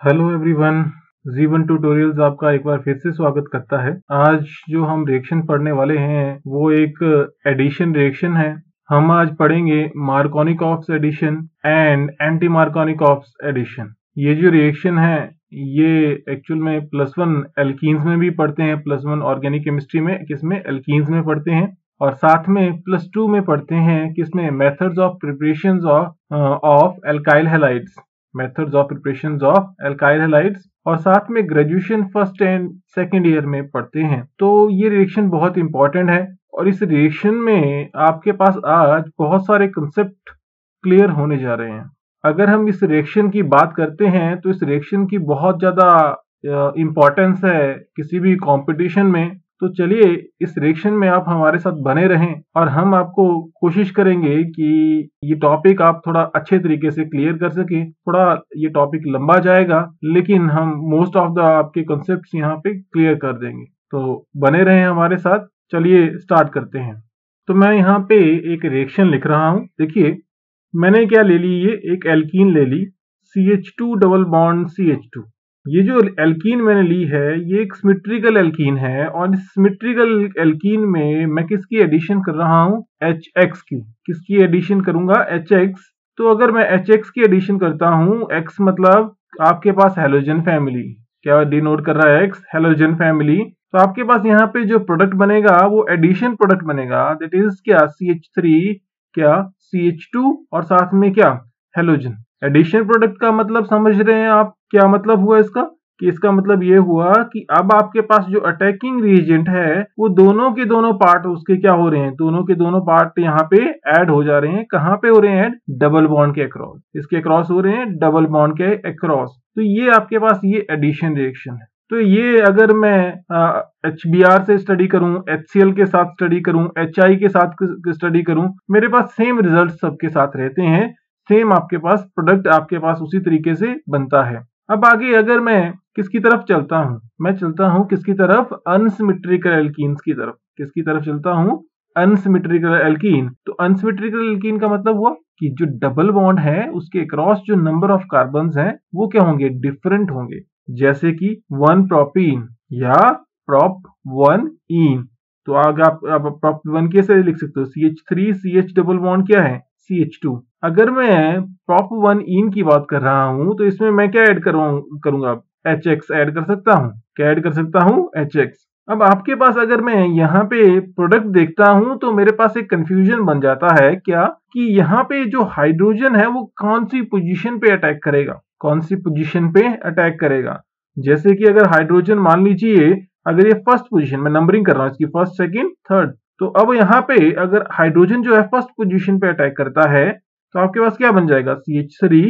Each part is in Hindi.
हेलो एवरीवन जीवन ट्यूटोरियल्स आपका एक बार फिर से स्वागत करता है। आज जो हम रिएक्शन पढ़ने वाले हैं, वो एक एडिशन रिएक्शन है। हम आज पढ़ेंगे Markovnikov's addition and anti Markovnikov's addition ये जो रिएक्शन है, ये एक्चुअल में प्लस वन एल्कीन्स में भी पढ़ते हैं प्लस वन ऑर्गेनिक केमिस्ट्री में किसमें एल्कीन्स में पढ़ते हैं। और साथ में प्लस टू में पढ़ते हैं किसमें methods of preparation of alkyl halides methods of preparation of alkyl halides और साथ में graduation first and second year में पढ़ते हैं। तो ये रिएक्शन बहुत इंपॉर्टेंट है और इस रिएक्शन में आपके पास आज बहुत सारे कंसेप्ट क्लियर होने जा रहे हैं। अगर हम इस रिएक्शन की बात करते हैं तो इस रिएक्शन की बहुत ज़्यादा इंपॉर्टेंस है किसी भी कंपटीशन में। तो चलिए, इस रिएक्शन में आप हमारे साथ बने रहें और हम आपको कोशिश करेंगे कि ये टॉपिक आप थोड़ा अच्छे तरीके से क्लियर कर सके। थोड़ा ये टॉपिक लंबा जाएगा, लेकिन हम मोस्ट ऑफ़ द आपके कॉन्सेप्ट यहाँ पे क्लियर कर देंगे। तो बने रहें हमारे साथ। चलिए स्टार्ट करते हैं। तो मैं यहाँ पे एक रिएक्शन लिख रहा हूँ। देखिए, मैंने क्या ले ली? ये एक एल्कीन ले ली C H two double bond C H two ये जो एल्कीन मैंने ली है, ये एक सिमेट्रिकल एल्कीन है और इस सिमेट्रिकल एल्कीन में मैं किसकी एडिशन कर रहा हूँ? एच एक्स की। किसकी एडिशन करूँगा? एच एक्स तो अगर मैं एच एक्स की एडिशन करता हूँ एक्स मतलब आपके पास हेलोजन फैमिली क्या डिनोट कर रहा है एक्स हेलोजन फैमिली तो आपके पास यहाँ पे जो प्रोडक्ट बनेगा, वो एडिशन प्रोडक्ट बनेगा। दैट इज़ क्या? सी एच थ्री क्या? सी एच टू और साथ में क्या? हेलोजन एडिशन प्रोडक्ट का मतलब समझ रहे हैं आप? क्या मतलब हुआ इसका? कि इसका मतलब ये हुआ कि अब आपके पास जो अटैकिंग रिएजेंट है, वो दोनों के दोनों पार्ट उसके क्या हो रहे हैं? दोनों के दोनों पार्ट यहाँ पे ऐड हो जा रहे हैं। कहाँ पे हो रहे हैं? डबल बॉन्ड के अक्रॉस इसके अक्रॉस हो रहे हैं डबल बॉन्ड के अक्रॉस तो ये आपके पास ये एडिशन रिएक्शन है। तो ये अगर मैं एच बी आर से स्टडी करूँ एच सी एल के साथ स्टडी करूँ एच आई के साथ स्टडी करूँ, मेरे पास सेम रिज़ल्ट सबके साथ रहते हैं। सेम आपके पास प्रोडक्ट आपके पास उसी तरीके से बनता है। अब आगे अगर मैं किसकी तरफ़ चलता हूँ? मैं चलता हूँ किसकी तरफ़? अनसिमेट्रिकल एल्कीन्स की तरफ़। किसकी तरफ़ चलता हूँ? अनसिमेट्रिकल एल्कीन तो अनसिमेट्रिकल एल्कीन का मतलब हुआ कि जो डबल बॉन्ड है उसके अक्रॉस जो नंबर ऑफ़ कार्बन है वो क्या होंगे? डिफरेंट होंगे। जैसे कि वन प्रोपीन या प्रॉप वन इन तो आगे आप, आप प्रॉप वन कैसे लिख सकते हो? C H three C H double bond क्या है? सी एच टू अगर मैं प्रॉप वन इन की बात कर रहा हूँ तो इसमें मैं क्या ऐड करूँगा? एच एक्स एड कर सकता हूँ? क्या ऐड कर सकता हूँ? एच एक्स अब आपके पास अगर मैं यहाँ पे प्रोडक्ट देखता हूँ तो मेरे पास एक कंफ्यूजन बन जाता है क्या? कि यहाँ पे जो हाइड्रोजन है, वो कौन सी पोजीशन पे अटैक करेगा? कौन सी पोजीशन पे अटैक करेगा? जैसे कि अगर हाइड्रोजन मान लीजिए, अगर ये फ़र्स्ट पोजीशन में नंबरिंग कर रहा हूँ इसकी फ़र्स्ट सेकेंड थर्ड तो अब यहाँ पे अगर हाइड्रोजन जो है फ़र्स्ट पोजीशन पे अटैक करता है तो आपके पास क्या बन जाएगा? C H three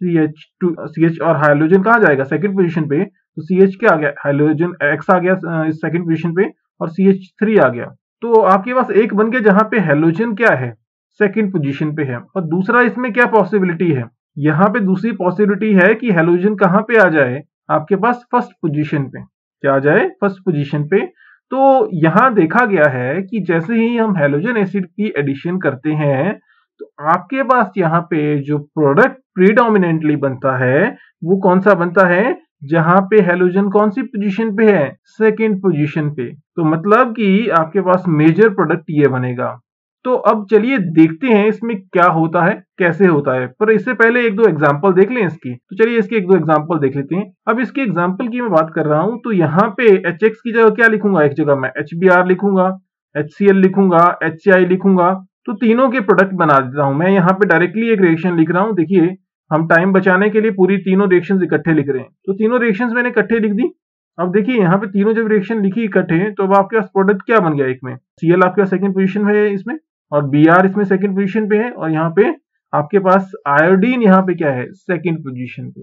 C H two C H और हाइड्रोजन कहाँ जाएगा? सेकंड पोजीशन पे। तो सी एच क्या आ गया? हाइड्रोजन एक्स आ गया इस सेकंड पोजीशन पे और सी एच थ्री आ गया। तो आपके पास एक बन गया जहाँ पे हेलोजन क्या है? सेकंड पोजीशन पे है। और दूसरा इसमें क्या पॉसिबिलिटी है? यहाँ पे दूसरी पॉसिबिलिटी है कि हेलोजन कहाँ पे आ जाए? आपके पास फ़र्स्ट पोजीशन पे। क्या आ जाए? फ़र्स्ट पोजीशन पे। तो यहाँ देखा गया है कि जैसे ही हम हेलोजन एसिड की एडिशन करते हैं तो आपके पास यहाँ पे जो प्रोडक्ट प्रीडोमिनेंटली बनता है, वो कौन सा बनता है? जहाँ पे हेलोजन कौन सी पोजीशन पे है? सेकंड पोजीशन पे। तो मतलब कि आपके पास मेजर प्रोडक्ट ये बनेगा। तो अब चलिए देखते हैं इसमें क्या होता है, कैसे होता है। पर इससे पहले एक दो एग्ज़ाम्पल देख लें इसकी। तो चलिए इसके एक दो एग्ज़ाम्पल देख लेते हैं। अब इसके एग्ज़ाम्पल की मैं बात कर रहा हूँ तो यहाँ पे एच एक्स की जगह क्या लिखूँगा? एक जगह मैं एच बी आर लिखूँगा एच सी एल लिखूँगा एच लिखूँगा। तो तीनों के प्रोडक्ट बना देता हूँ। मैं यहाँ पे डायरेक्टली एक रिएक्शन लिख रहा हूँ। देखिए, हम टाइम बचाने के लिए पूरी तीनों रिएक्शन इकट्ठे लिख रहे हैं। तो तीनों रिएक्शन मैंने इकट्ठे लिख दी। अब देखिए, यहाँ पे तीनों जब रिएक्शन लिखी इकट्ठे तो अब आपके पास प्रोडक्ट क्या बन गया एक में? सीएल आपके पास सेकंड पोजीशन है इसमें, और बी आर इसमें सेकंड पोजीशन पे है, और यहाँ पे आपके पास आयोडीन यहाँ पे क्या है? सेकंड पोजीशन पे।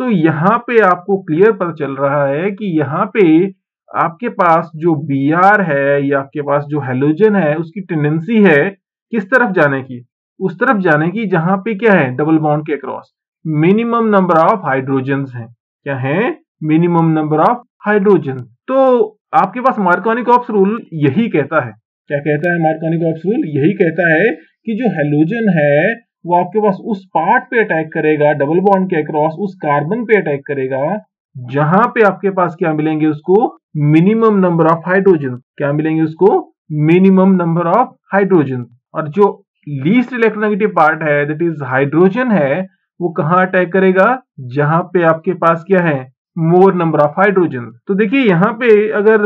तो यहाँ पे आपको क्लियर पता चल रहा है कि यहाँ पे आपके पास जो बी है या आपके पास जो हेलोजन है, उसकी टेंडेंसी है किस तरफ़ जाने की? उस तरफ़ जाने की जहाँ पे क्या है? डबल बॉन्ड के across minimum number of hydrogen है। क्या है? मिनिमम नंबर ऑफ़ हाइड्रोजन तो आपके पास मार्कोनिक ऑप्स रूल यही कहता है। क्या कहता है मार्कोनिक ऑप्स रूल यही कहता है कि जो हेलोजन है, वो आपके पास उस पार्ट पे अटैक करेगा डबल बॉन्ड के अक्रॉस उस कार्बन पे अटैक करेगा, जहाँ पे आपके पास क्या मिलेंगे उसको? मिनिमम नंबर ऑफ़ हाइड्रोजन क्या मिलेंगे उसको? मिनिमम नंबर ऑफ़ हाइड्रोजन और जो लीस्ट इलेक्ट्रोनेगेटिव पार्ट है दैट इज़ हाइड्रोजन है, वो कहाँ अटैक करेगा? जहाँ पे आपके पास क्या है? मोर नंबर ऑफ़ हाइड्रोजन तो देखिए, यहाँ पे अगर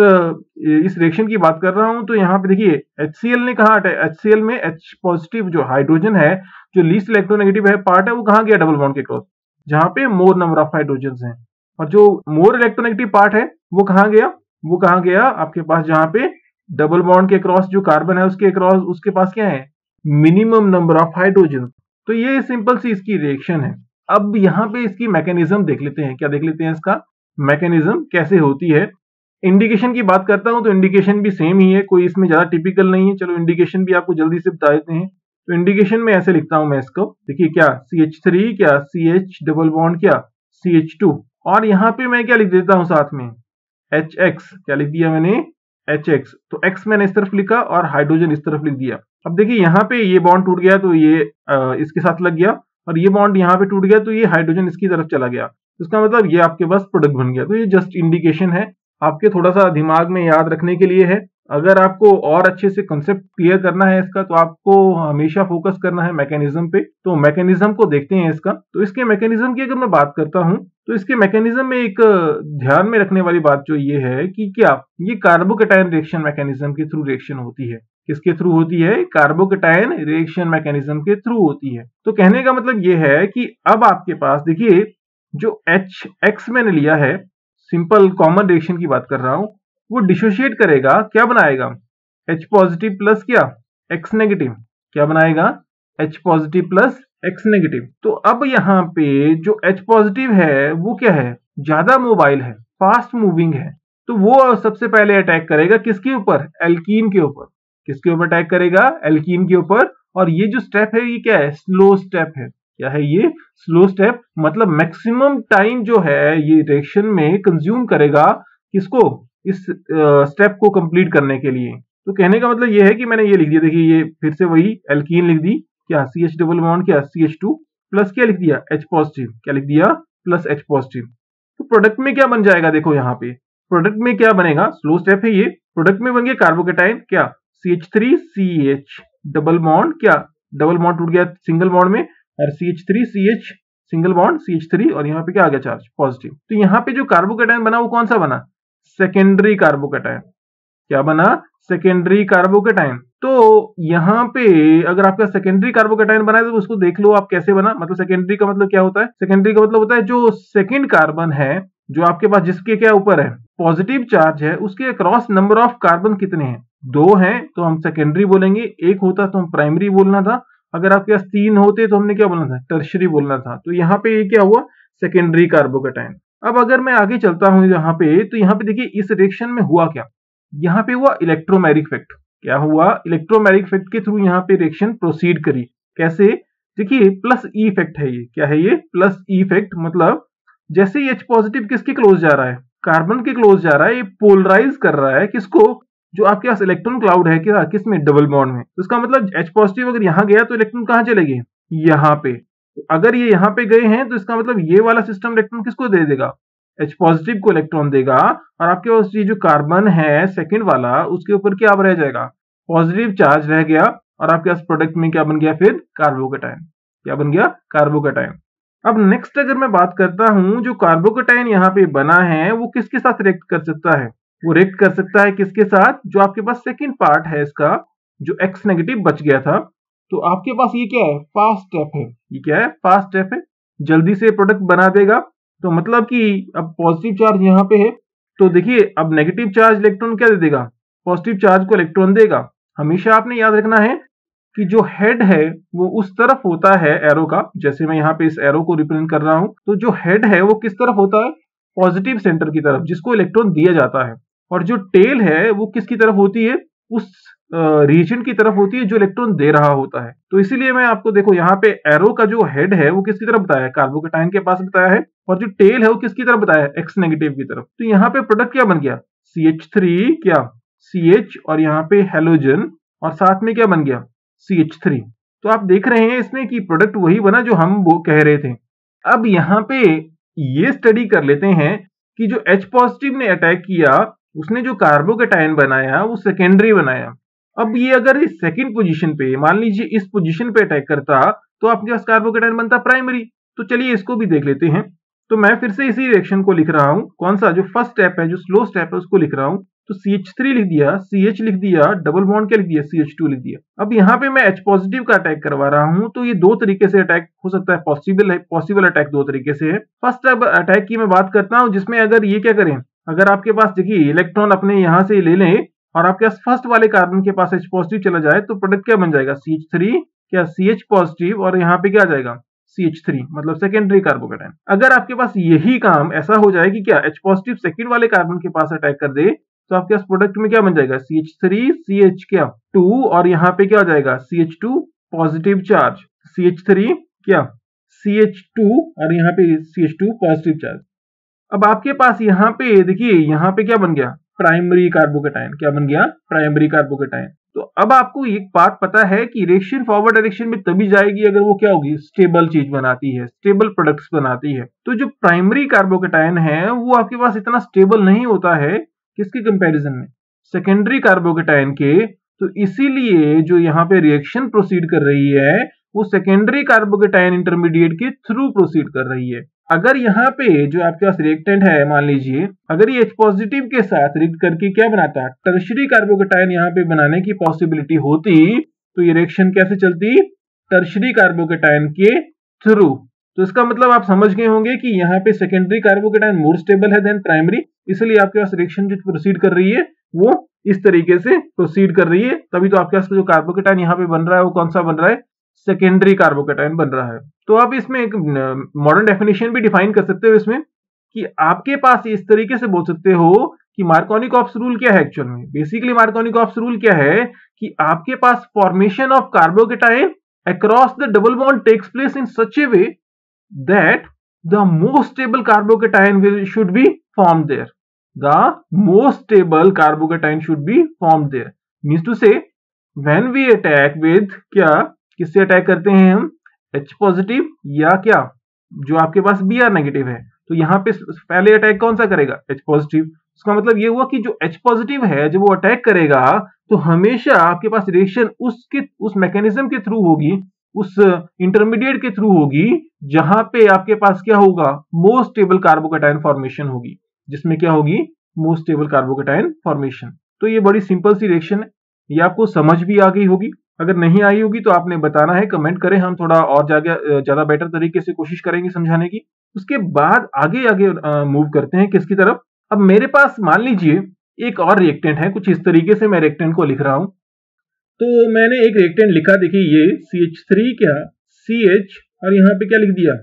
इस रिएक्शन की बात कर रहा हूँ तो यहाँ पे देखिए HCl ने कहा HCl में H पॉजिटिव जो हाइड्रोजन है, जो लीस्ट इलेक्ट्रोनेगेटिव है पार्ट है, वो कहा गया? डबल बॉन्ड के क्रॉस जहाँ पे मोर नंबर ऑफ़ हाइड्रोजन है. और जो मोर इलेक्ट्रोनेगेटिव पार्ट है, वो कहा गया? वो कहा गया? आपके पास जहाँ पे डबल बॉन्ड के क्रॉस जो कार्बन है उसके क्रॉस, उसके पास क्या है? Minimum number of hydrogen. तो ये सिंपल सी इसकी रिएक्शन है। अब यहाँ पे इसकी मैकेनिज्म देख लेते हैं। क्या देख लेते हैं इसका? मैकेनिज्म कैसे होती है? इंडिकेशन की बात करता हूँ तो इंडिकेशन भी सेम ही है। कोई इसमें ज़्यादा टिपिकल नहीं है। चलो इंडिकेशन भी आपको जल्दी से बता देते हैं। तो इंडिकेशन में ऐसे लिखता हूँ मैं इसको। देखिए क्या? सी एच थ्री क्या? सी एच डबल बॉन्ड क्या? सी एच टू और यहाँ पे मैं क्या लिख देता हूँ साथ में? एच एक्स क्या लिख दिया मैंने? एच एक्स तो एक्स मैंने इस तरफ़ लिखा और हाइड्रोजन इस तरफ़ लिख दिया। अब देखिए यहाँ पे ये बॉन्ड टूट गया तो ये आ, इसके साथ लग गया और ये बॉन्ड यहाँ पे टूट गया तो ये हाइड्रोजन इसकी तरफ़ चला गया। इसका मतलब ये आपके पास प्रोडक्ट बन गया। तो ये जस्ट इंडिकेशन है। आपके थोड़ा सा दिमाग में याद रखने के लिए है। अगर आपको और अच्छे से कंसेप्ट क्लियर करना है इसका तो आपको हमेशा फोकस करना है मैकेनिज्म पे। तो मैकेनिज्म को देखते हैं इसका। तो इसके मैकेनिज्म की अगर मैं बात करता हूँ तो इसके मैकेनिज्म में एक, ध्यान में रखने वाली बात जो ये है कि क्या ये कार्बोकेटाइन रिएक्शन मैकेनिज्म के थ्रू रिएक्शन होती है। किसके थ्रू होती है? कार्बोकेटाइन रिएक्शन मैकेनिज्म के थ्रू होती है। तो कहने का मतलब ये है कि अब आपके पास देखिए, जो एच एक्स मैंने लिया है सिंपल कॉमन रिएक्शन की बात कर रहा हूँ वो डिसोशिएट करेगा, क्या बनाएगा? एच पॉजिटिव प्लस क्या? एक्स नेगेटिव क्या बनाएगा? H positive plus X negative तो अब यहाँ पे जो एच पॉजिटिव है, वो क्या है? ज़्यादा मोबाइल है फास्ट मूविंग है। तो वो सबसे पहले अटैक करेगा किसके ऊपर? एल्कीन के ऊपर। किसके ऊपर अटैक करेगा? एल्कीन के ऊपर। और ये जो स्टेप है, ये क्या है? स्लो स्टेप है। क्या है ये? स्लो स्टेप मतलब मैक्सिमम टाइम जो है, ये रिएक्शन में कंज्यूम करेगा किसको? इस स्टेप को कंप्लीट करने के लिए। तो कहने का मतलब ये है कि मैंने ये लिख दिया। देखिए, ये फिर से वही एल्कीन लिख दी, क्या सी एच डबल बॉन्ड क्या सी एच टू प्लस क्या लिख दिया? एच पॉजिटिव क्या लिख दिया? प्लस एच पॉजिटिव तो प्रोडक्ट में क्या बन जाएगा देखो यहाँ पे। प्रोडक्ट में क्या बनेगा? स्लो स्टेप है ये। प्रोडक्ट में बन गया कार्बोकेटाइन क्या? C H three C H double bond क्या? डबल बॉन्ड टूट गया सिंगल बॉन्ड में। और C H three C H single bond C H three और यहाँ पे क्या आ गया चार्ज पॉजिटिव तो यहाँ पे जो कार्बोकेटाइन बना वो कौन सा बना? सेकेंडरी कार्बोकेटाइन क्या बना? सेकेंडरी कार्बोकेटाइन तो यहाँ पे अगर आपका सेकेंडरी कार्बोकेटाइन बना है तो उसको देख लो आप कैसे बना। मतलब सेकेंडरी का मतलब क्या होता है? सेकेंडरी का मतलब होता है जो सेकेंड कार्बन है, जो आपके पास जिसके क्या ऊपर है? पॉजिटिव चार्ज है, उसके अक्रॉस नंबर ऑफ़ कार्बन कितने हैं? दो हैं तो हम सेकेंडरी बोलेंगे। एक होता तो हम प्राइमरी बोलना था। अगर आपके पास तीन होते तो हमने क्या बोलना था? टर्शरी बोलना था। तो यहाँ पे ये क्या हुआ? सेकेंडरी कार्बोकेटाइन अब अगर मैं आगे चलता हूँ यहाँ पे तो यहाँ पे देखिए, इस रिएक्शन में हुआ क्या? यहाँ पे हुआ इलेक्ट्रोमैरिक इफ़ेक्ट क्या हुआ? इलेक्ट्रोमैरिक इफ़ेक्ट के थ्रू यहाँ पे रिएक्शन प्रोसीड करी। कैसे? देखिए प्लस ई इफ़ेक्ट है ये। क्या है ये? प्लस ई इफ़ेक्ट मतलब जैसे एच पॉजिटिव किसके क्लोज जा रहा है? कार्बन के क्लोज जा रहा है। ये पोलराइज कर रहा है किसको? जो आपके पास इलेक्ट्रॉन क्लाउड है, क्या? किसमें? डबल बॉन्ड में। तो इसका मतलब एच पॉजिटिव अगर यहाँ गया तो इलेक्ट्रॉन कहाँ चले गए? यहाँ पे। अगर ये यहाँ पे गए हैं तो इसका मतलब ये वाला सिस्टम इलेक्ट्रॉन किसको दे देगा? एच पॉजिटिव को इलेक्ट्रॉन देगा और आपके पास ये जो कार्बन है सेकेंड वाला, उसके ऊपर क्या रह जाएगा? पॉजिटिव चार्ज रह गया और आपके पास प्रोडक्ट में क्या बन गया फिर? कार्बोकेटाइन क्या बन गया? कार्बोकेटाइन अब नेक्स्ट अगर मैं बात करता हूँ, जो कार्बोकेटाइन यहाँ पे बना है, वो किसके साथ रिएक्ट कर सकता है? वो रिएक्ट कर सकता है किसके साथ? जो आपके पास सेकेंड पार्ट है इसका, जो एक्स नेगेटिव बच गया था तो आपके पास ये क्या है? फास्ट स्टेप है। ये क्या है? फास्ट स्टेप है। जल्दी से प्रोडक्ट बना देगा। तो मतलब कि अब पॉजिटिव चार्ज यहाँ पे है तो देखिए, अब नेगेटिव चार्ज इलेक्ट्रॉन क्या दे देगा? पॉजिटिव चार्ज को इलेक्ट्रॉन देगा। हमेशा आपने याद रखना है कि जो हेड है, वो उस तरफ़ होता है एरो का, जैसे मैं यहाँ पे इस एरो को रिप्रेजेंट कर रहा हूँ तो जो हेड है, वो किस तरफ़ होता है? पॉजिटिव सेंटर की तरफ़, जिसको इलेक्ट्रॉन दिया जाता है। और जो टेल है, वो किसकी तरफ़ होती है? उस रीजन की तरफ़ होती है जो इलेक्ट्रॉन दे रहा होता है। तो इसीलिए मैं आपको देखो, यहाँ पे एरो का जो हेड है, वो किसकी तरफ़ बताया है? कार्बोकेटाइन के पास बताया है। और जो टेल है, वो किसकी तरफ़ बताया है? एक्स नेगेटिव की तरफ़। तो यहाँ पे प्रोडक्ट क्या बन गया? सी एच थ्री क्या? सी एच और यहाँ पे हेलोजन और साथ में क्या बन गया? सी एच थ्री तो आप देख रहे हैं इसमें कि प्रोडक्ट वही बना जो हम वो कह रहे थे। अब यहाँ पे ये स्टडी कर लेते हैं कि जो एच पॉजिटिव ने अटैक किया, उसने जो कार्बोकेटाइन बनाया, वो सेकेंडरी बनाया। अब ये अगर इस सेकंड पोजीशन पे, मान लीजिए इस पोजीशन पे अटैक करता तो आपके पास कार्बोकेटाइन बनता प्राइमरी तो चलिए इसको भी देख लेते हैं। तो मैं फिर से इसी रिएक्शन को लिख रहा हूँ। कौन सा? जो फ़र्स्ट स्टेप है, जो स्लो स्टेप है, उसको लिख रहा हूँ। तो सी एच थ्री लिख दिया सी एच लिख दिया डबल बॉन्ड क्या लिख दिया? सी एच टू लिख दिया। अब यहाँ पे मैं एच पॉजिटिव का अटैक करवा रहा हूँ तो ये दो तरीके से अटैक हो सकता है। पॉसिबल है पॉसिबल अटैक दो तरीके से है। फ़र्स्ट अटैक की मैं बात करता हूँ, जिसमें अगर ये क्या करें? अगर आपके पास, देखिए इलेक्ट्रॉन अपने यहाँ से ले लें और आपके फ़र्स्ट वाले कार्बन के पास एच पॉजिटिव चला जाए तो प्रोडक्ट क्या बन जाएगा? सी एच थ्री क्या सी एच पॉजिटिव और यहाँ पे क्या जाएगा? सी एच थ्री मतलब सेकेंडरी कार्बोकेटाइन अगर आपके पास यही काम ऐसा हो जाए कि क्या एच पॉजिटिव सेकेंड वाले कार्बन के पास अटैक कर दे तो आपके पास प्रोडक्ट में क्या बन जाएगा? C H three C H क्या? टू और यहाँ पे क्या हो जाएगा? C H two positive charge C H three क्या? सी एच टू और यहाँ पे C H two positive charge अब आपके पास यहाँ पे, देखिए, यहाँ पे क्या बन गया? प्राइमरी कार्बोकेटाइन क्या बन गया? प्राइमरी कार्बोकेटाइन तो अब आपको एक बात पता है कि रिएक्शन फॉरवर्ड डायरेक्शन में तभी जाएगी अगर वो क्या होगी? स्टेबल चीज़ बनाती है स्टेबल प्रोडक्ट्स बनाती है। तो जो प्राइमरी कार्बोकेटाइन है, वो आपके पास इतना स्टेबल नहीं होता है किसके कंपैरिजन में? सेकेंडरी कार्बोकेटाइन के। तो इसीलिए जो यहाँ पे रिएक्शन प्रोसीड कर रही है, वो सेकेंडरी कार्बोकेटाइन इंटरमीडिएट के थ्रू प्रोसीड कर रही है। अगर यहाँ पे जो आपके पास रिएक्टेंट है, मान लीजिए, अगर ये H पॉजिटिव के साथ रिएक्ट करके क्या बनाता? टर्शरी कार्बोकेटाइन यहाँ पे बनाने की पॉसिबिलिटी होती तो ये रिएक्शन कैसे चलती? टर्शरी कार्बोकेटाइन के थ्रू तो इसका मतलब आप समझ गए होंगे कि यहाँ पे सेकेंडरी कार्बोकेटाइन मोर स्टेबल है देन प्राइमरी इसलिए आपके पास रिएक्शन जो प्रोसीड कर रही है, वो इस तरीके से प्रोसीड कर रही है। तभी तो आपके पास जो कार्बोकेटाइन यहाँ पे बन रहा है, वो कौन सा बन रहा है? सेकेंडरी कार्बोकेटाइन बन रहा है। तो आप इसमें एक मॉडर्न डेफिनेशन भी डिफाइन कर सकते हो इसमें कि आपके पास इस तरीके से बोल सकते हो कि मार्कोनिक ऑफ्स रूल क्या है एक्चुअल में? बेसिकली मार्कोनिक ऑफ्स रूल क्या है कि आपके पास formation of carbocation across the double bond takes place in such a way the most stable carbocation will, should be formed there. The most stable carbocation should be formed there. Means to say, when we attack with, क्या? किससे अटैक करते हैं हम? एच पॉजिटिव या क्या? जो आपके पास बी आर नेगेटिव है। तो यहाँ पे पहले अटैक कौन सा करेगा? एच पॉजिटिव उसका मतलब ये हुआ कि जो एच पॉजिटिव है, जब वो अटैक करेगा तो हमेशा आपके पास रिएक्शन उसके, उस मैकेनिज्म के थ्रू होगी, उस इंटरमीडिएट के थ्रू होगी, जहाँ पे आपके पास क्या होगा? मोस्ट स्टेबल कार्बोकेटाइन फॉर्मेशन होगी। जिसमें क्या होगी? मोस्ट स्टेबल कार्बोकेटाइन फॉर्मेशन तो ये बड़ी सिंपल सी रिएक्शन है। ये आपको समझ भी आ गई होगी। अगर नहीं आई होगी तो आपने बताना है कमेंट करें, हम थोड़ा और ज़्यादा बेटर तरीके से कोशिश करेंगे समझाने की। उसके बाद आगे आगे मूव करते हैं किसकी तरफ़? अब मेरे पास मान लीजिए एक और रिएक्टेंट है, कुछ इस तरीके से मैं रिएक्टेंट को लिख रहा हूँ। तो मैंने एक रिएक्टेंट लिखा, देखिए ये सी एच थ्री क्या? सी एच और यहाँ पे क्या लिख दिया?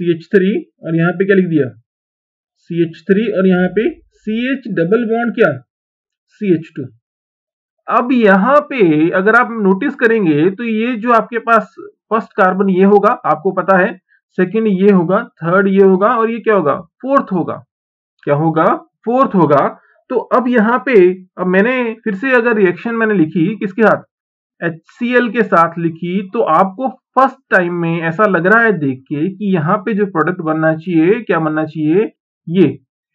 सी एच थ्री और यहाँ पे क्या लिख दिया? सी एच थ्री और यहाँ पे सी एच डबल बॉन्ड क्या? सी एच टू अब यहाँ पे अगर आप नोटिस करेंगे तो ये जो आपके पास फ़र्स्ट कार्बन ये होगा, आपको पता है सेकंड ये होगा थर्ड ये होगा, और ये क्या होगा? फोर्थ होगा। क्या होगा? फोर्थ होगा। तो अब यहाँ पे, अब मैंने फिर से अगर रिएक्शन मैंने लिखी, किसके साथ एच के साथ लिखी तो आपको फ़र्स्ट टाइम में ऐसा लग रहा है देख के कि यहाँ पे जो प्रोडक्ट बनना चाहिए, क्या बनना चाहिए? ये।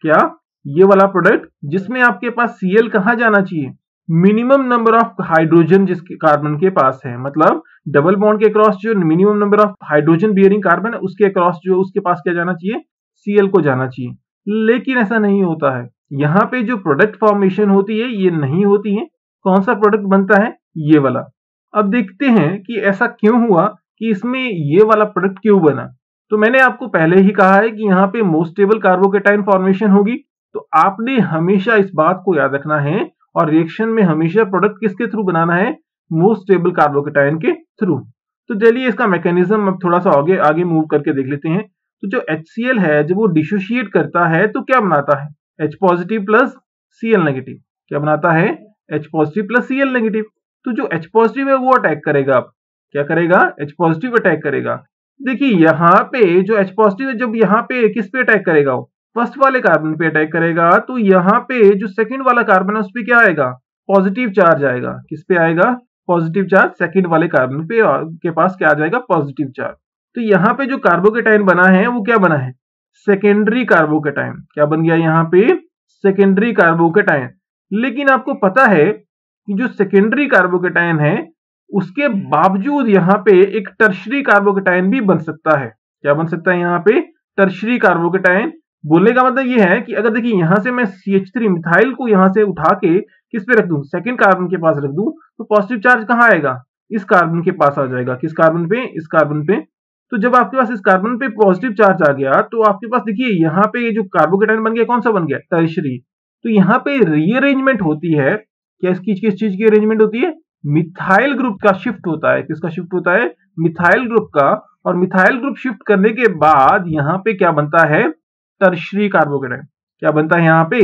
क्या? ये वाला प्रोडक्ट जिसमें आपके पास सीएल कहा जाना चाहिए? मिनिमम नंबर ऑफ़ हाइड्रोजन जिसके कार्बन के पास है मतलब डबल बॉन्ड के क्रॉस जो minimum number of hydrogen bearing carbon है, उसके क्रॉस जो, उसके पास क्या जाना चाहिए? सीएल को जाना चाहिए। लेकिन ऐसा नहीं होता है। यहाँ पे जो प्रोडक्ट फॉर्मेशन होती है, ये नहीं होती है। कौन सा प्रोडक्ट बनता है? ये वाला। अब देखते हैं कि ऐसा क्यों हुआ कि इसमें ये वाला प्रोडक्ट क्यों बना। तो मैंने आपको पहले ही कहा है कि यहाँ पे मोस्टेबल कार्बोकेटाइन फॉर्मेशन होगी। तो आपने हमेशा इस बात को याद रखना है और रिएक्शन में हमेशा प्रोडक्ट किसके थ्रू बनाना है? मोस्ट स्टेबल कार्बोकेटाइन के थ्रू तो चलिए इसका मैकेनिज्म अब थोड़ा सा आगे आगे मूव करके देख लेते हैं। तो जो एचसीएल है, जब वो डिसोशिएट करता है तो क्या बनाता है? H positive plus C L negative क्या बनाता है? H positive plus C L negative तो जो एच पॉजिटिव है, वो अटैक करेगा आप क्या करेगा? एच पॉजिटिव अटैक करेगा। देखिए, यहाँ पे जो एच पॉजिटिव है, जब यहाँ पे किस पे अटैक करेगा वो? फ़र्स्ट वाले कार्बन पे अटैक करेगा तो यहाँ पे जो सेकंड वाला कार्बन है, उस पर क्या आएगा? पॉजिटिव चार्ज आएगा। किस पे आएगा? पॉजिटिव चार्ज सेकंड वाले कार्बन पे के पास क्या आ जाएगा? पॉजिटिव चार्ज तो यहाँ पे जो कार्बोकेटाइन बना है, वो क्या बना है? सेकेंडरी कार्बोकेटाइन क्या बन गया यहाँ पे? सेकेंडरी कार्बोकेटाइन लेकिन आपको पता है कि जो सेकेंडरी कार्बोकेटाइन है, उसके बावजूद यहाँ पे एक टर्शरी कार्बोकेटाइन भी बन सकता है। क्या बन सकता है यहाँ पे? टर्शरी कार्बोकेटाइन बोलने का मतलब ये है कि अगर देखिए यहाँ से मैं सी एच थ्री मिथाइल को यहाँ से उठा के किस पे रख दूँ? सेकंड कार्बन के पास रख दूँ तो पॉजिटिव चार्ज कहाँ आएगा? इस कार्बन के पास आ जाएगा। किस कार्बन पे? इस कार्बन पे। तो जब आपके पास इस कार्बन पे पॉजिटिव चार्ज आ गया तो आपके पास देखिए यहाँ पे ये जो कार्बोकेटाइन बन गया, कौन सा बन गया? टर्शरी तो यहाँ पे रीअरेंजमेंट होती है। क्या इसकी किस चीज़ की अरेंजमेंट होती है? मिथाइल ग्रुप का शिफ्ट होता है। किसका शिफ्ट होता है? मिथाइल ग्रुप का। और मिथाइल ग्रुप शिफ्ट करने के बाद यहाँ पे क्या बनता है? टर्शरी कार्बोकेटाइन क्या बनता है यहाँ पे?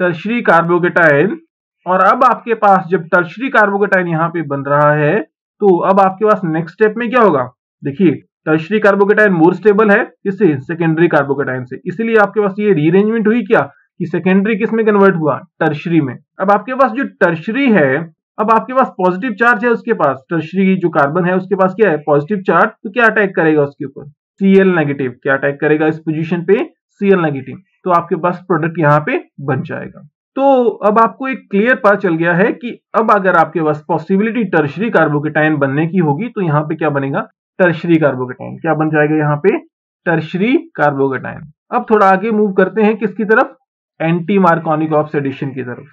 टर्शरी कार्बोकेटाइन और अब आपके पास जब टर्शरी कार्बोकेटाइन यहाँ पे बन रहा है तो अब आपके पास नेक्स्ट स्टेप में क्या होगा? देखिए टर्शरी कार्बोकेटाइन मोर स्टेबल है किससे सेकेंडरी कार्बोकेटाइन से। इसीलिए आपके पास ये रीअरेंजमेंट हुई क्या? कि सेकेंडरी किसमें कन्वर्ट हुआ? टर्शरी में। अब आपके पास जो टर्शरी है, अब आपके पास पॉजिटिव चार्ज है उसके पास। टर्शरी जो कार्बन है उसके पास क्या है? पॉजिटिव चार्ज तो क्या अटैक करेगा उसके ऊपर? सीएल नेगेटिव क्या अटैक करेगा इस पोजीशन पे? सीएल नेगेटिव तो आपके पास प्रोडक्ट यहाँ पे बन जाएगा। तो अब आपको एक क्लियर पता चल गया है कि अब अगर आपके पास पॉसिबिलिटी टर्शरी कार्बोकेटाइन बनने की होगी तो यहाँ पे क्या बनेगा? टर्शरी कार्बोकेटाइन क्या बन जाएगा यहाँ पे? टर्शरी कार्बोकेटाइन अब थोड़ा आगे मूव करते हैं किसकी तरफ़? एंटी मार्कोनिक ऑक्सीडेशन की तरफ़।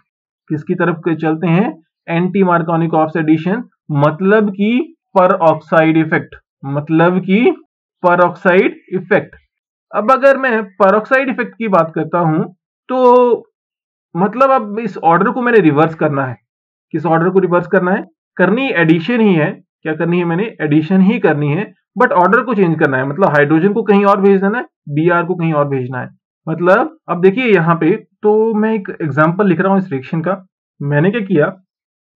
किसकी तरफ़ चलते हैं? एंटी मार्कोनिक ऑक्सीडेशन मतलब की पर ऑक्साइड इफ़ेक्ट मतलब की पर ऑक्साइड इफ़ेक्ट अब अगर मैं परोक्साइड इफ़ेक्ट की बात करता हूँ तो मतलब अब इस ऑर्डर को मैंने रिवर्स करना है। किस ऑर्डर को रिवर्स करना है? करनी एडिशन ही है। क्या करनी है मैंने? एडिशन ही करनी है। बट ऑर्डर को चेंज करना है। मतलब हाइड्रोजन को कहीं और भेज देना है बीआर को कहीं और भेजना है। मतलब अब देखिए यहाँ पे तो मैं एक एग्ज़ाम्पल लिख रहा हूँ इस रिएक्शन का। मैंने क्या किया?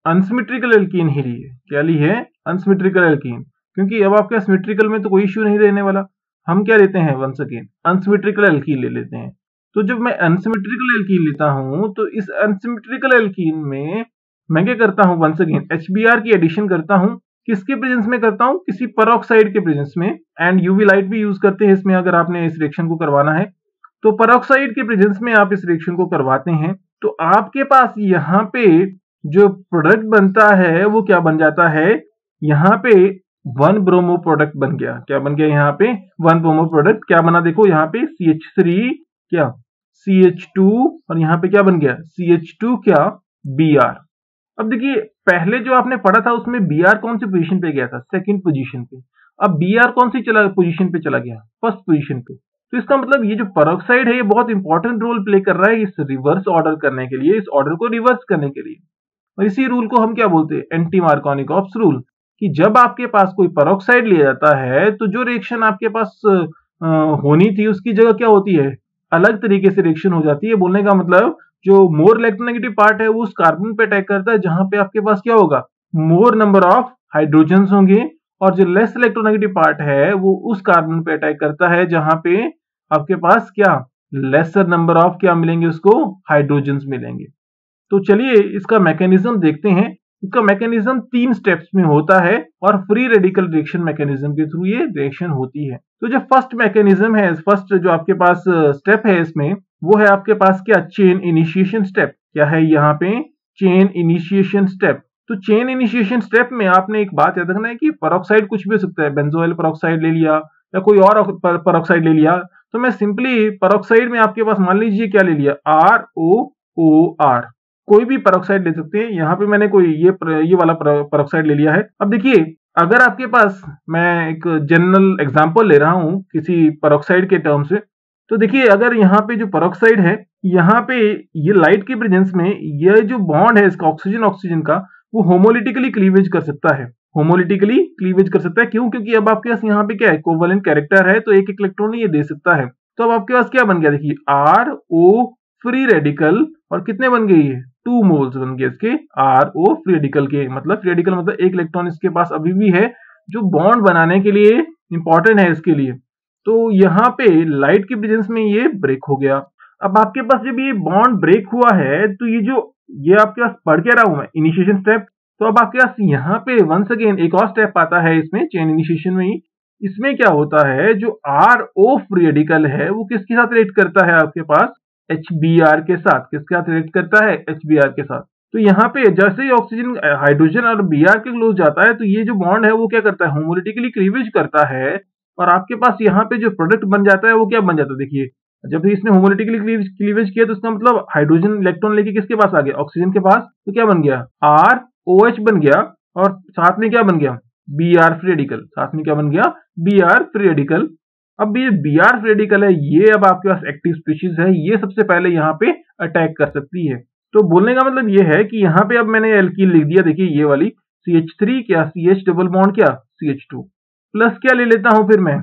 अनसिमेट्रिकल एल्कीन ही ली है क्या ली है? अनसिमेट्रिकल एल्कीन क्योंकि अब आपके सिमेट्रिकल में तो कोई इश्यू नहीं रहने वाला। हम क्या लेते हैं वंस अगेन अनसिमेट्रिकल एल्कीन ले लेते हैं। तो जब मैं अनसिमेट्रिकल एल्कीन लेता हूँ तो इस अनसिमेट्रिकल एल्कीन में मैं क्या करता हूँ वंस अगेन एच की एडिशन करता हूँ। किसके प्रेजेंस में करता हूँ? किसी परोक्साइड के प्रेजेंस में। एंड यूवी लाइट भी यूज़ करते हैं इसमें, अगर आपने इस रिएक्शन को करवाना है। तो परोक्साइड के प्रेजेंस में आप इस रिएक्शन को करवाते हैं। तो आपके पास यहाँ पे जो प्रोडक्ट बनता है, वो क्या बन जाता है? यहाँ पे वन ब्रोमो प्रोडक्ट बन गया। क्या बन गया यहाँ पे? One bromo product. क्या बना देखो यहाँ पे? सी एच थ्री क्या? सी एच टू और यहाँ पे क्या बन गया? सी एच टू क्या? बी आर अब देखिए, पहले जो आपने पढ़ा था उसमें बी आर कौन सी पोजीशन पे गया था? सेकंड पोजीशन पे। अब बी आर कौन सी चला पोजीशन पे चला गया? फ़र्स्ट पोजीशन पे। तो इसका मतलब ये जो परोक्साइड है, ये बहुत इंपॉर्टेंट रोल प्ले कर रहा है इस रिवर्स ऑर्डर करने के लिए, इस ऑर्डर को रिवर्स करने के लिए। और इसी रूल को हम क्या बोलते हैं? एंटी मार्कोनिक ऑप्स रूल कि जब आपके पास कोई परोक्साइड लिया जाता है तो जो रिएक्शन आपके पास होनी थी, उसकी जगह क्या होती है? अलग तरीके से रिएक्शन हो जाती है। बोलने का मतलब जो मोर इलेक्ट्रोनेगेटिव पार्ट है, वो उस कार्बन पे अटैक करता है, जहाँ पे आपके पास क्या होगा? मोर नंबर ऑफ़ हाइड्रोजन होंगे, और जो लेस इलेक्ट्रोनेगेटिव पार्ट है, वो उस कार्बन पे अटैक करता है, जहाँ पे आपके पास क्या? लेसर नंबर ऑफ़ क्या मिलेंगे उसको? हाइड्रोजन मिलेंगे। तो चलिए, इसका मैकेनिज्म देखते हैं। इसका मैकेनिज्म तीन स्टेप्स में होता है और फ्री रेडिकल रिएक्शन मैकेनिज्म के थ्रू ये रिएक्शन होती है। तो जो फ़र्स्ट मैकेनिज्म है फ़र्स्ट जो आपके पास स्टेप है इसमें, वो है आपके पास क्या? चेन इनिशिएशन स्टेप क्या है यहाँ पे? चेन इनिशिएशन स्टेप तो चेन इनिशिएशन स्टेप में आपने एक बात याद रखना है कि परोक्साइड कुछ भी हो सकता है। बेंजोइल परोक्साइड ले लिया या कोई और परोक्साइड ले लिया। तो मैं सिंपली परोक्साइड में आपके पास मान लीजिए क्या ले लिया? आर ओ ओ आर कोई भी परोक्साइड ले सकते हैं। यहाँ पे मैंने कोई ये ये वाला परोक्साइड ले लिया है। अब देखिए, अगर आपके पास मैं एक जनरल एग्ज़ाम्पल ले रहा हूँ किसी परोक्साइड के टर्म से तो देखिए, अगर यहाँ पे जो परोक्साइड है, यहाँ पे ये लाइट के प्रेजेंस में ये जो बॉन्ड है इसका ऑक्सीजन ऑक्सीजन का, वो होमोलिटिकली क्लीवेज कर सकता है। होमोलिटिकली क्लीवेज कर सकता है। क्यों? क्योंकि अब आपके पास यहाँ पे क्या है? कोवलेंट कैरेक्टर है तो एक एक इलेक्ट्रॉन ये दे सकता है। तो अब आपके पास क्या बन गया? देखिए आर ओ फ्री रेडिकल और कितने बन गई है? टू मोल्स बन गए इसके आर ओ फ्री रेडिकल के मतलब फ्री रेडिकल मतलब एक इलेक्ट्रॉन इसके पास अभी भी है, जो बॉन्ड बनाने के लिए इंपॉर्टेंट है इसके लिए। तो यहाँ पे लाइट के प्रेजेंस में ये ब्रेक हो गया। अब आपके पास जब ये बॉन्ड ब्रेक हुआ है तो ये जो, ये आपके पास पढ़ के रहा हूँ मैं इनिशिएशन स्टेप तो अब आपके पास यहाँ पे वंस अगेन एक और स्टेप आता है इसमें चेन इनिशिएशन में ही। इसमें क्या होता है, जो आर ओ फ्री रेडिकल है, वो किसके साथ रिलेट करता है आपके पास? एच बी आर के साथ किसके साथ रिलेट करता है? एच बी आर के साथ। तो यहाँ पे जैसे ही ऑक्सीजन हाइड्रोजन और बी आर के क्लोज जाता है तो ये जो बॉन्ड है वो क्या करता है? होमोलिटिकली क्लीवेज करता है और आपके पास यहाँ पे जो प्रोडक्ट बन जाता है वो क्या बन जाता है? देखिए, जब इसने होमोलिटिकली क्लीवेज किया तो इसका मतलब हाइड्रोजन इलेक्ट्रॉन लेके किसके पास आ गया? ऑक्सीजन के पास। तो क्या बन गया? आर ओ एच बन गया और साथ में क्या बन गया? बी आर फ्री रेडिकल साथ में क्या बन गया? बी आर फ्री रेडिकल अब ये बी आर रेडिकल है, ये अब आपके पास एक्टिव स्पीशीज है, ये सबसे पहले यहाँ पे अटैक कर सकती है। तो बोलने का मतलब ये है कि यहाँ पे अब मैंने एल्कीन लिख दिया, देखिए ये वाली सी एच थ्री क्या सी एच डबल बॉन्ड क्या सी एच टू प्लस क्या ले लेता हूँ फिर मैं?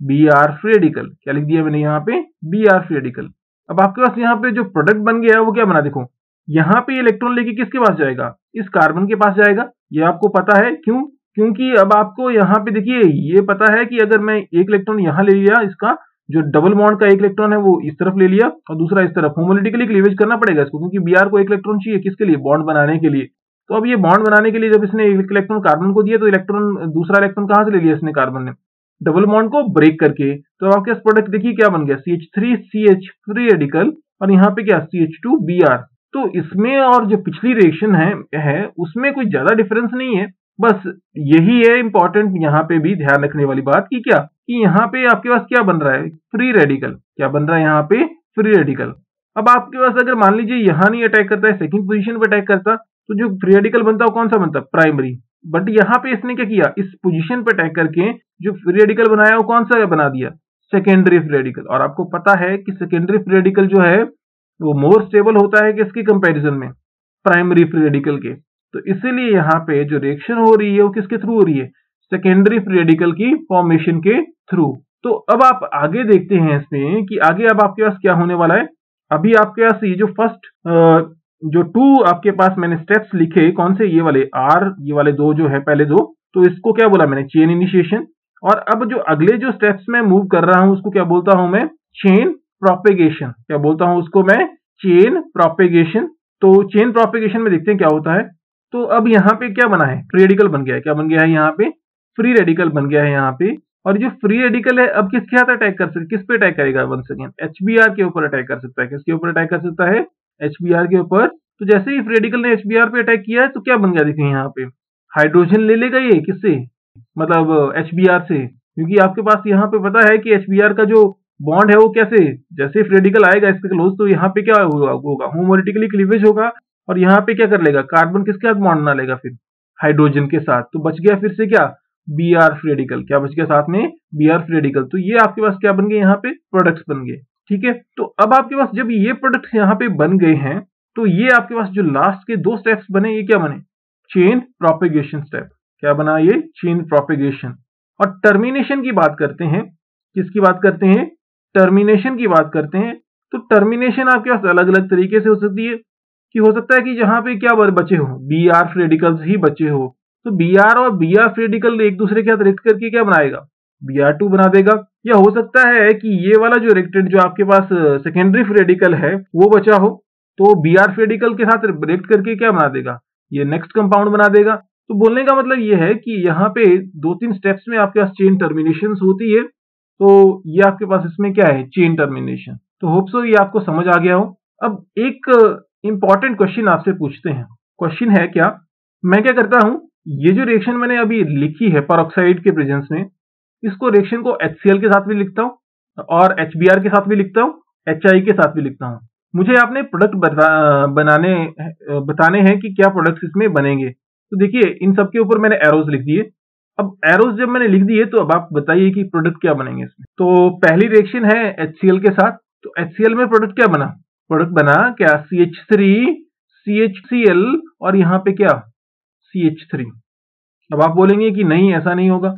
बी आर फ्री रेडिकल क्या लिख दिया मैंने यहाँ पे? बी आर फ्री रेडिकल अब आपके पास यहाँ पे जो प्रोडक्ट बन गया है, वो क्या बना देखो? यहाँ पे इलेक्ट्रॉन लेके किसके पास जाएगा? इस कार्बन के पास जाएगा। ये आपको पता है, क्यों? क्योंकि अब आपको यहाँ पे देखिए ये पता है कि अगर मैं एक इलेक्ट्रॉन यहाँ ले लिया इसका जो डबल बॉन्ड का एक इलेक्ट्रॉन है वो इस तरफ़ ले लिया और दूसरा इस तरफ़। होमोलिटिकली क्लीवेज करना पड़ेगा इसको क्योंकि बीआर को एक इलेक्ट्रॉन चाहिए किसके लिए? बॉन्ड बनाने के लिए। तो अब ये बॉन्ड बनाने के लिए जब इसने एक इलेक्ट्रॉन कार्बन को दिया तो इलेक्ट्रॉन दूसरा इलेक्ट्रॉन कहाँ से ले लिया इसने कार्बन ने? डबल बॉन्ड को ब्रेक करके। तो आपके पास प्रोडक्ट देखिए क्या बन गया C H three C H free radical और यहाँ पे क्या? C H two B R तो इसमें और जो पिछली रिएक्शन है, है उसमें कोई ज़्यादा डिफरेंस नहीं है। बस यही है इंपॉर्टेंट यहाँ पे भी ध्यान रखने वाली बात की क्या? कि यहाँ पे आपके पास क्या बन रहा है? फ्री रेडिकल क्या बन रहा है यहाँ पे? फ्री रेडिकल अब आपके पास अगर मान लीजिए यहाँ नहीं अटैक करता है सेकंड पोजीशन पे अटैक करता तो जो फ्री रेडिकल बनता है कौन सा बनता प्राइमरी बट यहाँ पे इसने क्या किया? इस पोजीशन पे अटैक करके जो फ्री रेडिकल बनाया, वो कौन सा बना दिया? सेकेंडरी फ्री रेडिकल और आपको पता है कि सेकेंडरी फ्री रेडिकल जो है, वो मोर स्टेबल होता है किसके कंपेरिजन में? प्राइमरी फ्री रेडिकल के. तो इसीलिए यहाँ पे जो रिएक्शन हो रही है वो किसके थ्रू हो रही है? सेकेंडरी फ्री रेडिकल की फॉर्मेशन के थ्रू तो अब आप आगे देखते हैं इसमें कि आगे अब आपके पास क्या होने वाला है? अभी आपके पास ये जो फ़र्स्ट जो टू आपके पास मैंने स्टेप्स लिखे, कौन से? ये वाले आर ये वाले दो जो है, पहले दो। तो इसको क्या बोला मैंने? चेन इनिशिएशन और अब जो अगले जो स्टेप्स मैं मूव कर रहा हूँ, उसको क्या बोलता हूँ मैं? चेन प्रोपेगेशन क्या बोलता हूँ उसको मैं? चेन प्रोपेगेशन तो चेन प्रोपेगेशन में देखते हैं क्या होता है? तो अब यहाँ पे क्या बना है? फ्री रेडिकल बन गया है। क्या बन गया है? यहाँ पे फ्री रेडिकल बन गया है यहाँ पे। और जो फ्री रेडिकल है, अब किसके हाथ अटैक कर सकते किस पे अटैक करेगा वन सेकेंड एच के ऊपर अटैक कर सकता है। किसके ऊपर अटैक कर सकता है? एचबीआर के ऊपर। तो जैसे ही रेडिकल ने एचबीआर पे अटैक किया है तो क्या बन गया देखिए यहाँ पे? हाइड्रोजन ले लेगा ये किससे? मतलब एचबीआर से। क्योंकि आपके पास यहाँ पे पता है कि एचबीआर का जो बॉन्ड है वो कैसे? जैसे रेडिकल आएगा, इसके क्लोज तो यहाँ पे क्या होगा? होगा। होमोलिटिकली क्लीवेज होगा। और यहाँ पे क्या कर लेगा? कार्बन किसके साथ बॉन्ड बना लेगा फिर? हाइड्रोजन के साथ। तो बच गया फिर से क्या? बी आर फ्रेडिकल क्या बच गया साथ में? बी आर रेडिकल तो ये आपके पास क्या बन गए? यहाँ पे प्रोडक्ट्स बन गए। ठीक है? तो अब आपके पास जब ये प्रोडक्ट यहाँ पे बन गए हैं तो ये आपके पास जो लास्ट के दो स्टेप्स बने, ये क्या बने? चेन प्रोपेगेशन स्टेप क्या बना ये? चेन प्रोपेगेशन और टर्मिनेशन की बात करते हैं। किसकी बात करते हैं? टर्मिनेशन की बात करते हैं। तो टर्मिनेशन आपके पास अलग अलग तरीके से हो सकती है। कि हो सकता है कि जहाँ पे क्या बचे हो। बी आर रेडिकल्स ही बचे हो। तो बी आर और बी आर रेडिकल एक दूसरे के साथ रिएक्ट करके क्या बनाएगा? बी आर टू बना देगा। या हो सकता है कि ये वाला जो रिएक्टेड जो आपके पास सेकेंडरी रेडिकल है, वो बचा हो। तो बी आर रेडिकल के साथ रिएक्ट करके क्या बना देगा? ये नेक्स्ट कंपाउंड बना देगा। तो बोलने का मतलब ये है कि यहाँ पे दो तीन स्टेप्स में आपके पास चेन टर्मिनेशन होती है। तो ये आपके पास इसमें क्या है? चेन टर्मिनेशन तो होप सो ये आपको समझ आ गया हो। अब एक इंपॉर्टेंट क्वेश्चन आपसे पूछते हैं। क्वेश्चन है क्या? मैं क्या करता हूँ? ये जो रिएक्शन मैंने अभी लिखी है पर के प्रेजेंस में, इसको रिएक्शन को एच के साथ भी लिखता हूँ और एच के साथ भी लिखता हूँ एच के साथ भी लिखता हूँ। मुझे आपने प्रोडक्ट बनाने, बताने हैं कि क्या प्रोडक्ट्स इसमें बनेंगे। तो देखिए, इन सब के ऊपर मैंने एरोज लिख दिए। अब एरोज जब मैंने लिख दिए तो अब आप बताइए कि प्रोडक्ट क्या बनेंगे इसमें। तो पहली रिएक्शन है एच के साथ। तो एच में प्रोडक्ट क्या बना? प्रोडक्ट बना, क्या? C H three C H C L और यहाँ पे क्या? सी एच थ्री अब आप बोलेंगे कि नहीं, ऐसा नहीं होगा।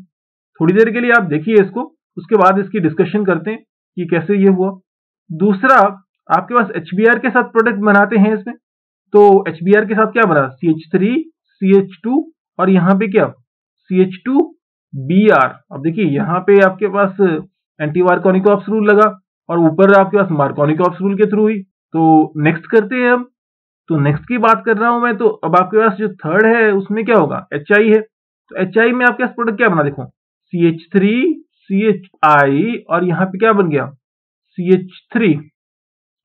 थोड़ी देर के लिए आप देखिए इसको, उसके बाद इसकी डिस्कशन करते हैं कि कैसे ये हुआ। दूसरा, आपके पास एच के साथ प्रोडक्ट बनाते हैं इसमें। तो एच के साथ क्या बना? C H three C H two और यहाँ पे क्या? C H two B R अब देखिए, यहाँ पे आपके पास एंटी मार्कोनिक रूल लगा और ऊपर आपके पास मार्कोनिक रूल के थ्रू हुई। तो नेक्स्ट करते हैं अब तो नेक्स्ट की बात कर रहा हूँ मैं तो अब आपके पास जो थर्ड है, उसमें क्या होगा? एच आई है। तो एच आई में आपके पास प्रोडक्ट क्या बना? देखो C H three C H I और यहाँ पे क्या बन गया? सी एच थ्री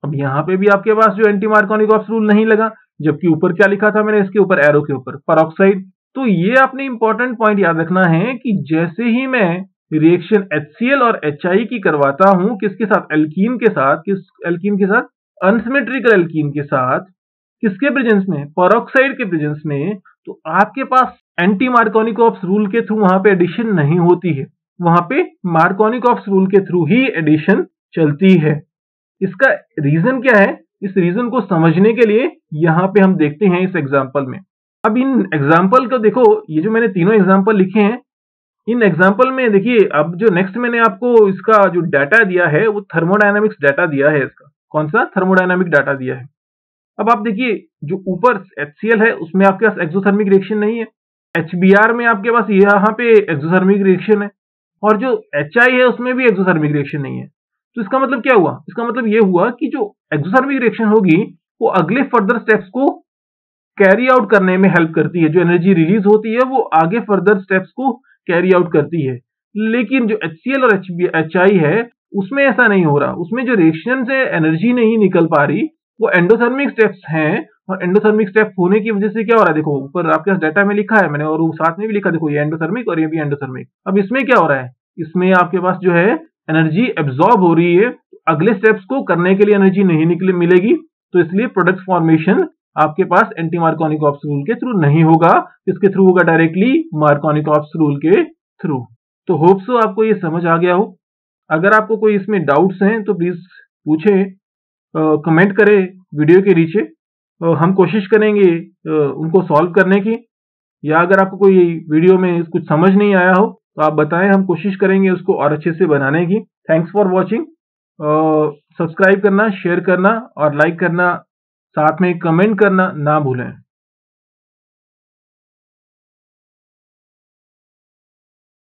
अब यहाँ पे भी आपके पास जो एंटी मार्कोनिक ऑफ़ रूल नहीं लगा, जबकि ऊपर क्या लिखा था मैंने? इसके ऊपर एरो के ऊपर परऑक्साइड तो ये आपने इंपॉर्टेंट पॉइंट याद रखना है कि जैसे ही मैं रिएक्शन HCl और HI की करवाता हूँ, किसके साथ? एल्कीन के साथ, किस एल्कीन के साथ? अनसिमेट्रिकल एल्कीन के साथ किसके प्रेजेंस में? परोक्साइड के प्रेजेंस में। तो आपके पास एंटी मार्कोनिक ऑफ़ रूल के थ्रू वहाँ पे एडिशन नहीं होती है। वहाँ पे मार्कोनिक ऑफ़ रूल के थ्रू ही एडिशन चलती है। इसका रीजन क्या है? इस रीजन को समझने के लिए यहाँ पे हम देखते हैं इस एग्ज़ाम्पल में। अब इन एग्ज़ाम्पल को देखो, ये जो मैंने तीनों एग्ज़ाम्पल लिखे हैं, इन एग्ज़ाम्पल में देखिए, अब जो नेक्स्ट मैंने आपको इसका जो डाटा दिया है, वो थर्मोडाइनमिक्स डाटा दिया है इसका। कौन सा? थर्मोडायनामिक डाटा दिया है। अब आप देखिए, जो ऊपर एच है, उसमें आपके पास एक्सोथर्मिक रिएक्शन नहीं है। एच में आपके पास यहाँ पे एक्सोथर्मिक रिएक्शन है। और जो HI है, उसमें भी एक्सोथर्मिक रिएक्शन नहीं है। तो इसका मतलब क्या हुआ? इसका मतलब ये हुआ कि जो एक्सोथर्मिक रिएक्शन होगी, वो अगले फर्दर स्टेप्स को कैरी आउट करने में हेल्प करती है। जो एनर्जी रिलीज़ होती है, वो आगे फर्दर स्टेप्स को कैरी आउट करती है। लेकिन जो एच और एच है उसमें ऐसा नहीं हो रहा। उसमें जो रिएक्शन से एनर्जी नहीं निकल पा रही, वो एंडोथर्मिक स्टेप्स हैं और एंडोथर्मिक स्टेप होने की वजह से क्या हो रहा है? देखो, ऊपर आपके पास डाटा में लिखा है, मैंने और साथ में भी लिखा, देखो, ये एंडोथर्मिक और ये भी एंडोथर्मिक अब इसमें क्या हो रहा है? इसमें आपके पास जो है एनर्जी एब्जॉर्ब हो रही है, अगले स्टेप्स को करने के लिए एनर्जी नहीं निकले, मिलेगी तो इसलिए प्रोडक्ट फॉर्मेशन आपके पास एंटी मार्कोनिक ऑप्स रूल के थ्रू नहीं होगा। इसके थ्रू होगा? डायरेक्टली मार्कोनिक ऑप्स रूल के थ्रू तो होप सो आपको ये समझ आ गया हो। अगर आपको कोई इसमें डाउट्स हैं तो प्लीज़ पूछें कमेंट करें वीडियो के नीचे। हम कोशिश करेंगे उनको सॉल्व करने की। या अगर आपको कोई वीडियो में कुछ समझ नहीं आया हो तो आप बताएँ, हम कोशिश करेंगे उसको और अच्छे से बनाने की। थैंक्स फॉर वॉचिंग सब्सक्राइब करना शेयर करना और लाइक करना, साथ में कमेंट करना ना भूलें।